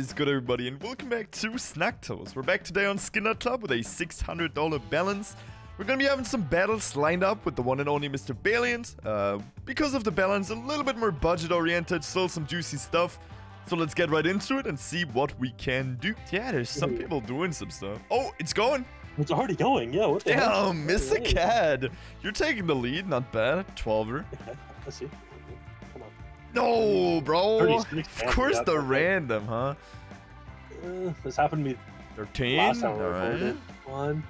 is good, everybody, and welcome back to Snugtoes. We're back today on Skin.Club with a $600 balance. We're gonna be having some battles lined up with the one and only Mr. Valiant. Uh, because of the balance, a little bit more budget-oriented, still some juicy stuff. So let's get right into it and see what we can do. Yeah, there's some people doing some stuff. Oh, it's going. It's already going, yeah. What the hell? Damn, Mr. Cad. You're taking the lead, not bad. 12er. Okay, let's see. Come on. No, bro. Of course the random, huh? Uh, this happened to me 13. last time we Alright. recorded. One.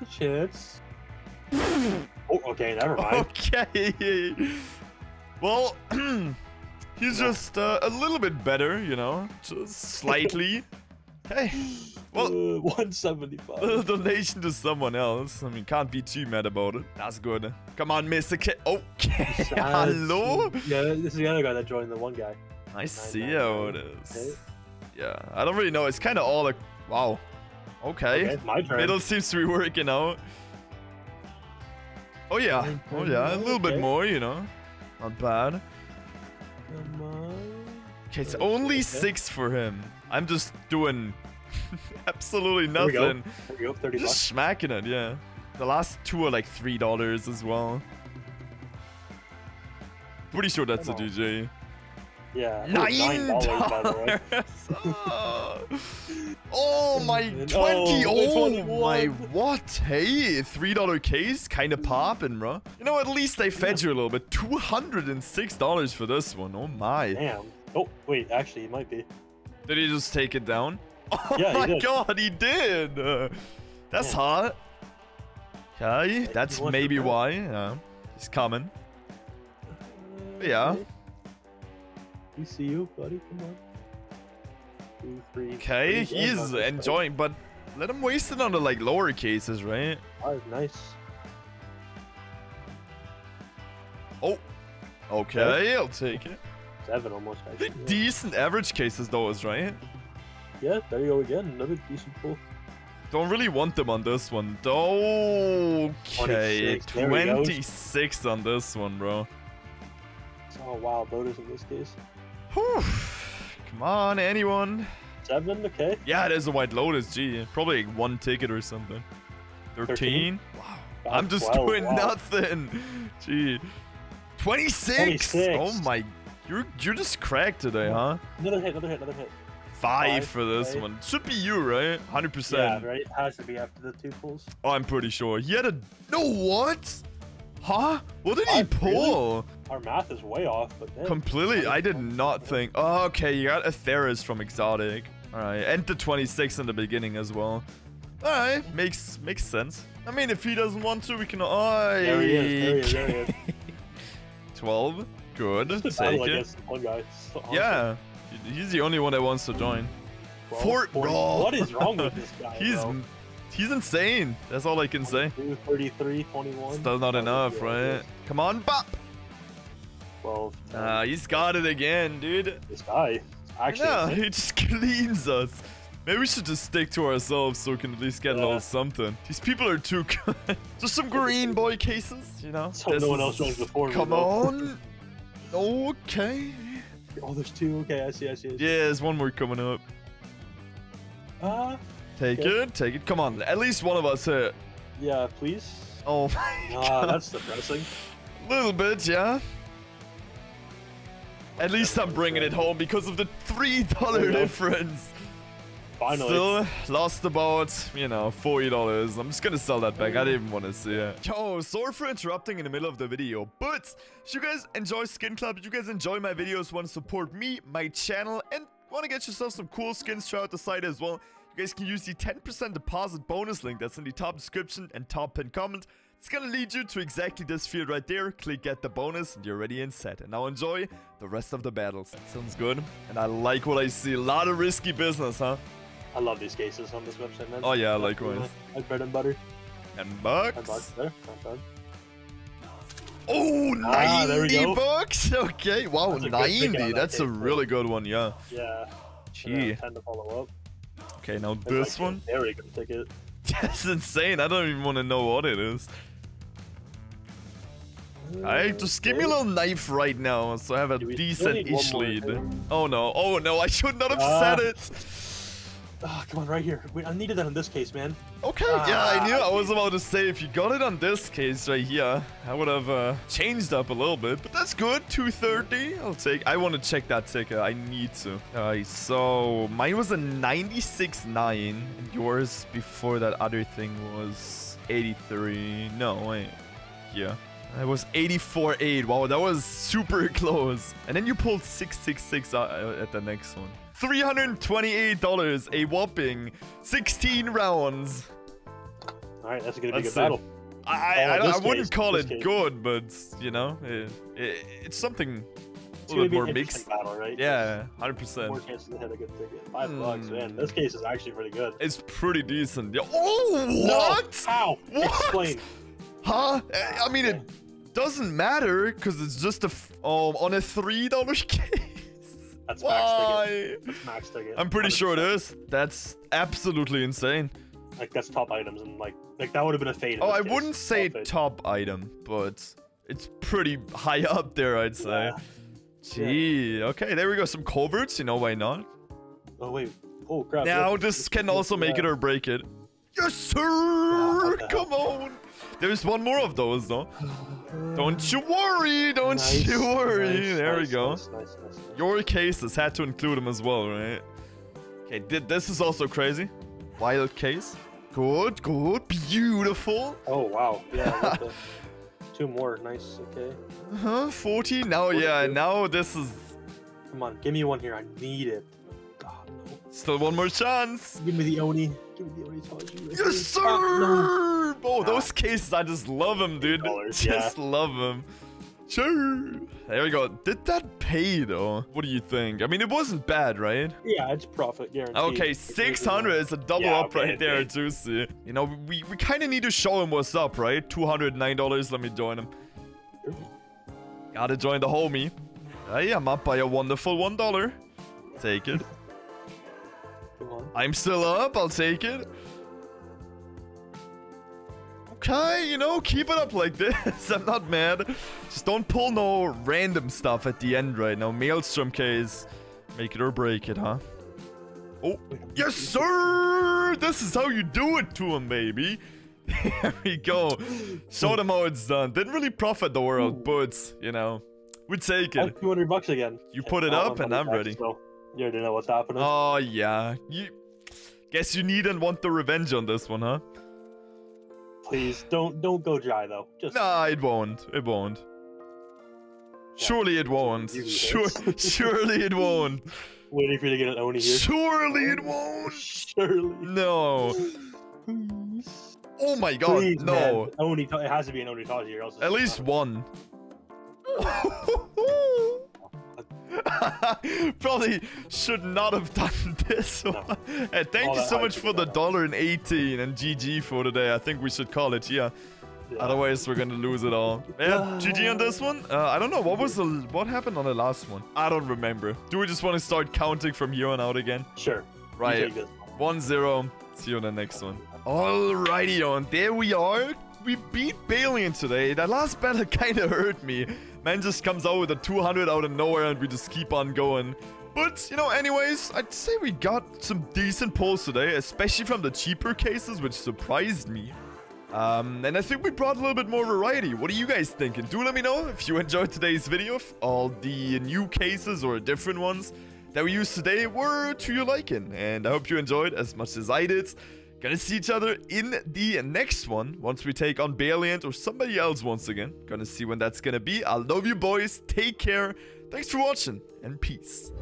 A chance. oh, okay, never mind. Okay. Well, he's just uh, a little bit better, you know, just slightly. Hey, well, uh, 175. the donation to someone else. I mean, can't be too mad about it. That's good. Come on, Mr. K. Okay. Hello? Yeah, this is the other guy that joined the one guy. I see nine, how nine. it is. Okay. Yeah, I don't really know. It's kind of all like, wow. Okay. Okay, my turn. Middle seems to be working out. Oh yeah. oh yeah. A little bit more, you know. Not bad. Come on. Okay, it's only six for him. I'm just doing absolutely There we go. nothing. We go, 30 Just bucks. smacking it, yeah. The last two are like three dollars as well. Pretty sure that's a on. DJ. Yeah. oh, Nine $9, by the way. dollars. oh my And- twenty! oh, Oh, my what? Hey, three dollar case, kind of popping, bro. You know, at least they fed you a little bit. Two hundred and six dollars for this one. Oh my! Damn. Oh, wait, actually, it might be. Did he just take it down? Oh Yeah, my did. god, he did! Uh, that's Yeah. hot. Okay, that's maybe why. Yeah, he's coming. Yeah. We see you, buddy. Come on. Two, three. Okay, he's enjoying, but let him waste it on the like lower cases, right? Nice. Oh, okay, I'll take it. Seven almost. Actually. Yeah. decent average cases though is right. yeah, there you go again. Another decent pull. Don't really want them on this one. Okay, 26, there he goes. 26 on this one, bro. It's all wild voters in this case. Whew. Come on, anyone. Seven, okay. Yeah, there's a White Lotus, gee. Probably like one ticket or something. 13? 13? Wow. Five, I'm just 12, doing wow. nothing. Gee. 26? 26. Oh my. You're, you're just cracked today, huh? Another hit, another hit, another hit. Five Five, for this right? one. Should be you, right? 100%. Yeah, right. Has to be after the two pulls. Oh, I'm pretty sure. He had a. No, what? Huh? What did he Five, really? pull? Our math is way off, but damn. Completely. I did not think. Oh, okay. You got a Atheris from Exotic. All right, and the 26 in the beginning as well. All right, makes makes sense. I mean, if he doesn't want to, we can. Oh, There he is, there he is, there he is. 12. Good. Just a Take battle it. against one guy. Awesome. Yeah. He's the only one that wants to join. Twelve, Fort- 40. bro. What is wrong with this guy? He's bro? he's insane. That's all I can say. 33, 21. Still not enough, yeah, right? Come on, bop. 12. Ah, he's got it again, dude. this guy. Actually, yeah, he just cleans us. Maybe we should just stick to ourselves so we can at least get a little something. These people are too good. just some green boy cases, you know? So This no one else joins before me, Come on. Okay. Oh, there's two. Okay, I see, I see. I see. Yeah, there's one more coming up. Ah, Take Okay. it, take it. Come on, at least one of us hit. yeah, please. Oh my Ah, god. that's depressing. little bit, yeah. At least I'm bringing it home because of the three dollar There you go. difference. Finally. Still lost about, you know, $40. I'm just gonna sell that back. I didn't even want to see it. Yo, sorry for interrupting in the middle of the video, but if you guys enjoy Skin Club, if you guys enjoy my videos, want to support me, my channel, and want to get yourself some cool skins throughout the site as well, you guys can use the 10% deposit bonus link that's in the top description and top pinned comment. It's gonna lead you to exactly this field right there. Click get the bonus and you're ready and set. And now enjoy the rest of the battles. Sounds good. And I like what I see. A lot of risky business, huh? I love these cases on this website, man. Oh, yeah, likewise. My bread and butter. And And bucks. bucks there. Not bad. Oh, 90 Ah, there we go. bucks. Okay, wow, That's a good ticket 90. on that That's a case, bro. really good one, yeah. Yeah. Gee. Ten to follow up. Okay, now There's this like a one. Very good ticket. That's insane. I don't even want to know what it is. Alright, just give me a little knife right now so I have a Do we still need decent-ish lead. Oh no, oh no, I should not have Ah. said it. Ah, come on, right here. Wait, I needed that in this case, man. Okay, yeah, I knew. Ah, I was about to say if you got it on this case right here, I would have uh, changed up a little bit, but that's good. 230. I'll take. I want to check that ticket. I need to. Alright, so mine was a 96.9, and yours before that other thing was 83. No, wait. Yeah. It was 84.8. Wow, that was super close. And then you pulled 666 uh, at the next one. $328, a whopping 16 rounds. All right, that's gonna be a good battle. I, Oh, I, I, wouldn't case, call it case. good, but, you know, it, it, it's something It's a little more mixed. battle, right? Yeah, 100%. More chances to hit a good ticket. Five Hmm. bucks, man. This case is actually pretty good. It's pretty decent. Oh, No! what? How? What? Explain. Huh? I- I mean, it doesn't matter because it's just a f- um, on a $3 case. That's max ticket. Why? Max ticket. I'm pretty sure it 100%. is. That's absolutely insane. Like that's top items and like like that would have been a fade. Oh, I case. wouldn't say Top top item, but it's pretty high up there, I'd say. Yeah. Gee, okay, there we go. Some coverts, you know why not? Oh wait. Oh crap. Now yeah. this can also make it or break it. Yes, sir! what the hell? Come on! There's one more of those, though. Don't you worry! Don't Nice, you worry! nice, there we go. Nice, nice, nice, nice. Your cases had to include them as well, right? Okay, th this is also crazy. Wild case. Good, good, beautiful. Oh wow. Yeah. I got the- Two more. Nice. Okay. Huh? 40? Now, yeah, 42. now this is Come on. Give me one here. I need it. God, no. still one more chance. Give me the Oni. Give me the Oni Yes, sir! No. Oh, those cases, I just love them, dude. Dollars, Just love them. Sure. There we go. Did that pay, though? What do you think? I mean, it wasn't bad, right? Yeah, it's profit guaranteed. Okay, 600 is a double Yeah, up right there. Juicy. You know, we, we kind of need to show him what's up, right? $209. Let me join him. Gotta join the homie. Hey, I'm up by a wonderful $1. Take it. I'm still up. I'll take it. Okay, you know, keep it up like this. I'm not mad. Just don't pull no random stuff at the end right now. Maelstrom case. Make it or break it, huh? Oh, yes, sir! This is how you do it to him, baby. There we go. Show them how it's done. Didn't really profit the world, but, you know, we take it. 200 bucks again. You put it up and I'm ready. So you already know what's happening. Oh, yeah. You... Guess you need and want the revenge on this one, huh? Please don't don't go dry though. Just Nah, it won't. It won't. Surely it won't. Sure, surely it won't. waiting for you to get an Oni here. Surely it won't. Surely. No. Oh my god, Please, no. man. Oni, it has to be an Oni Taiji here. Else At least one. Probably should not have done this No. Hey, thank All you so much for the dollar and 18 and GG for today. I think we should call it here. Yeah. Otherwise, we're gonna lose it all. Yeah, GG on this one. Uh, I don't know what was the what happened on the last one. I don't remember. Do we just want to start counting from here on out again? Sure. Right. One zero. See you on the next one. Alrighty, on there we are. We beat Balian today. That last battle kind of hurt me. Man just comes out with a 200 out of nowhere and we just keep on going. But, you know, anyways, I'd say we got some decent pulls today, especially from the cheaper cases, which surprised me. Um, and I think we brought a little bit more variety. What are you guys thinking? Do let me know if you enjoyed today's video, if all the new cases or different ones that we used today were to your liking. And I hope you enjoyed as much as I did. Gonna see each other in the next one once we take on Baliant or somebody else once again. Gonna see when that's gonna be. I love you boys. Take care. Thanks for watching and peace.